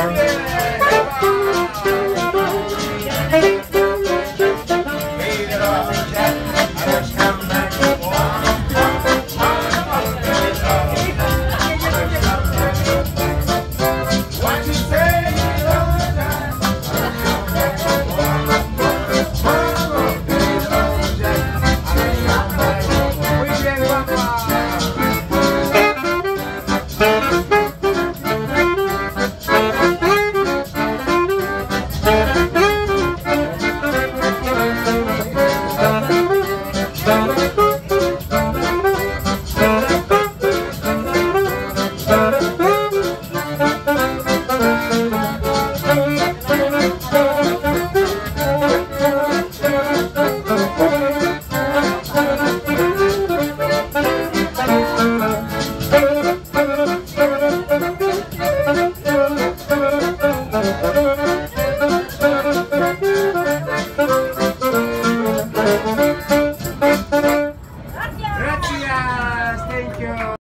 Instagram.